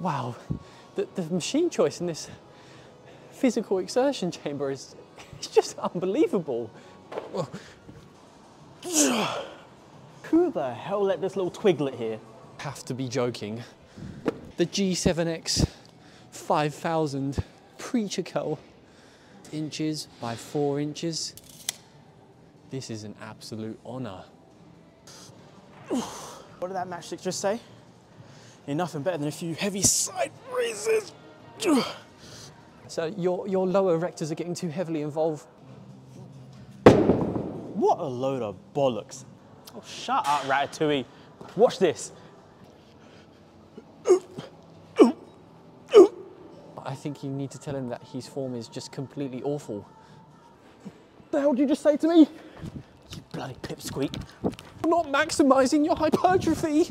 Wow, the, the machine choice in this physical exertion chamber is it's just unbelievable. Who the hell let this little twiglet here? Have to be joking. The G7X 5000 preacher curl, inches by four inches. This is an absolute honour. What did that matchstick just say? Ain't nothing better than a few heavy side raises. So your, your lower rectors are getting too heavily involved. What a load of bollocks. Oh, shut up, Ratatouille. Watch this. I think you need to tell him that his form is just completely awful. The hell did you just say to me? You bloody pipsqueak. I'm not maximising your hypertrophy!